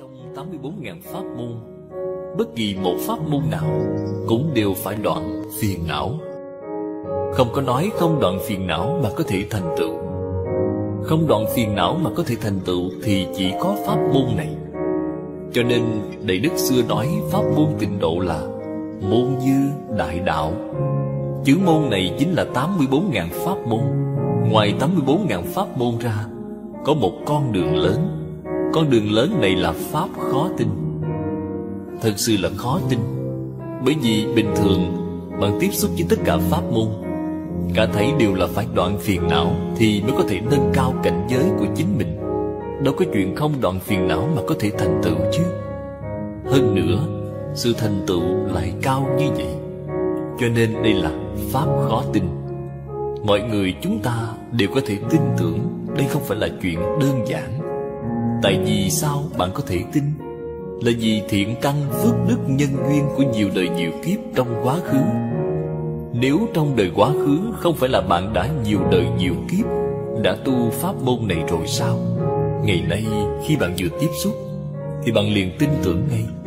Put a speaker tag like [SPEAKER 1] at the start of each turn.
[SPEAKER 1] Trong 84.000 pháp môn, Bất kỳ một pháp môn nào Cũng đều phải đoạn phiền não. Không có nói không đoạn phiền não mà có thể thành tựu. Không đoạn phiền não mà có thể thành tựu Thì chỉ có pháp môn này. Cho nên, Đại Đức xưa nói pháp môn tịnh độ là Môn dư đại đạo. Chữ môn này chính là 84.000 pháp môn. Ngoài 84.000 pháp môn ra, Có một con đường lớn. Con đường lớn này là pháp khó tin. Thật sự là khó tin, Bởi vì bình thường, Bạn tiếp xúc với tất cả pháp môn, Cả thấy đều là phải đoạn phiền não Thì mới có thể nâng cao cảnh giới của chính mình. Đâu có chuyện không đoạn phiền não mà có thể thành tựu chứ. Hơn nữa, Sự thành tựu lại cao như vậy. Cho nên đây là pháp khó tin. Mọi người chúng ta đều có thể tin tưởng Đây không phải là chuyện đơn giản. Tại vì sao bạn có thể tin? Là vì thiện căn phước đức nhân duyên Của nhiều đời nhiều kiếp trong quá khứ. Nếu trong đời quá khứ Không phải là bạn đã nhiều đời nhiều kiếp, Đã tu pháp môn này rồi sao? Ngày nay khi bạn vừa tiếp xúc, Thì bạn liền tin tưởng ngay.